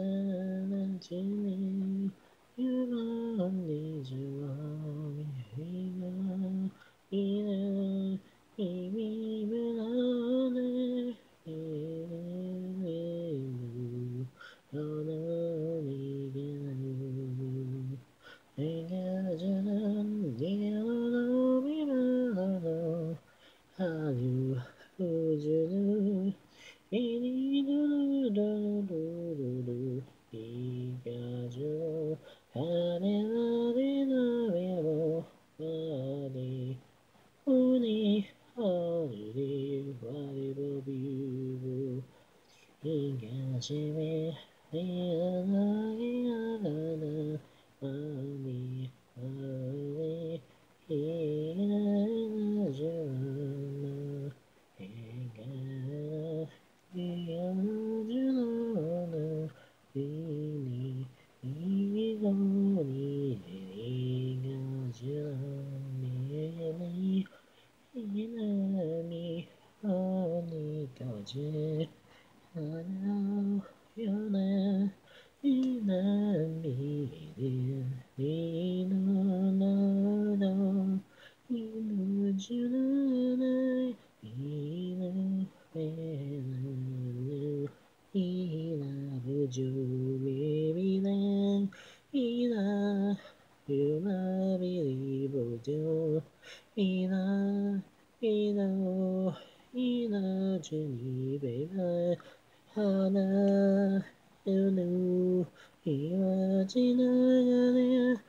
happened to me. You only to me. He know, he know, he me belong. He knew, no, no, he knew. He doesn't, he know, he belong. How you, who you know, he knew, do, do, do. I because you had an unavailable body. Only holiday, valuable beautiful. You can see me, the other, the other, the Jumirinan Ina Yuna Vili Bodo Ina Ina Ina Jenny Baby Hana Unu Iwa Jina Yana